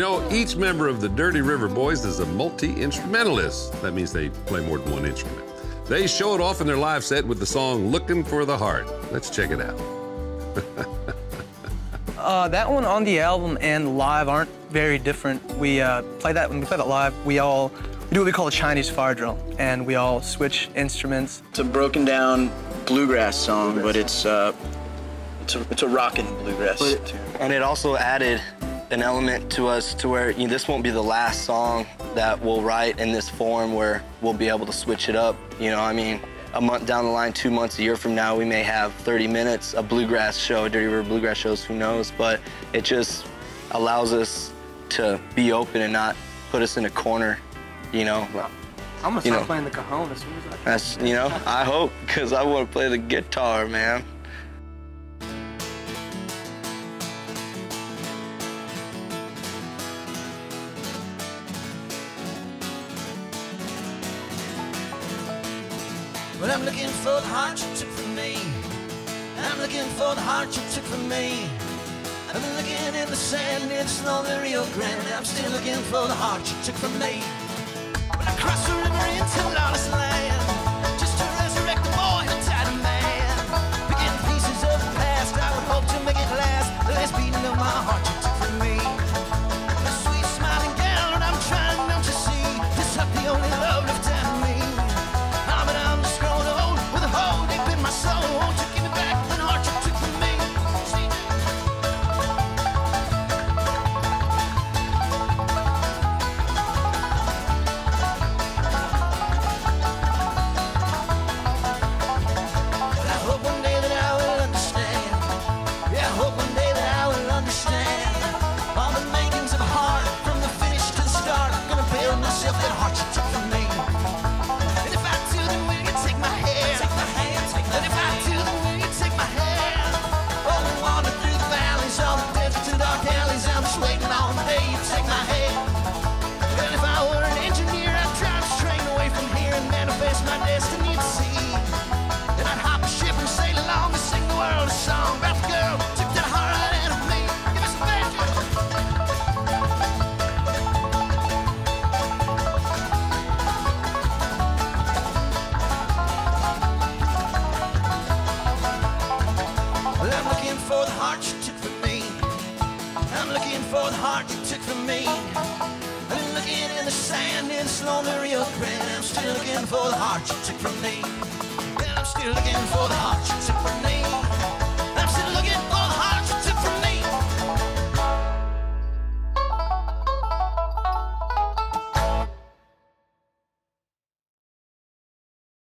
know, each member of the Dirty River Boys is a multi instrumentalist. That means they play more than one instrument. They show it off in their live set with the song Looking for the Heart. Let's check it out. uh, that one on the album and live aren't very different. We uh, play that when we play that live. We all we do what we call a Chinese fire drill, and we all switch instruments. It's a broken down bluegrass song, but it's uh, it's a, it's a rockin' bluegrass but. And it also added an element to us to where you know, this won't be the last song that we'll write in this form where we'll be able to switch it up. You know, I mean, a month down the line, two months, a year from now, we may have 30 minutes, a bluegrass show, a Dirty River Bluegrass shows, who knows? But it just allows us to be open and not put us in a corner, you know. I'm gonna start know, playing the cajon as soon as I can. That's, you know, I hope, because I want to play the guitar, man. But I'm looking for the heart you took from me. I'm looking for the heart you took from me. I've been looking in the sand, it's along the Rio Grande. I'm still looking for the heart you took from me. When I cross the river into lawless land, along the heart you took from me. I'm looking for the heart you took from me. I've been looking in the sand in this lonely Rio Grande. I'm still looking for the heart you took from me. And I'm still looking for